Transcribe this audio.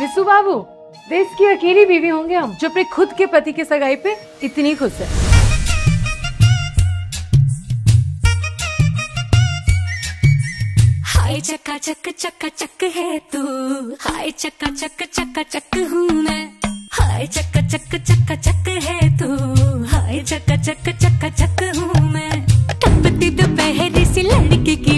विसु बाबू देश की अकेली बीवी होंगे हम, जो अपने खुद के पति के सगाई पे इतनी खुश है। हाय चक्का चक चक्का चक है तू, हाय चक्का चक चक्का चक हूँ मैं। हाय चक्का चक चक्का चक है तू, हाय चक्का चक चक्का चक हूँ मैं। टपती दोपहर सी लड़के की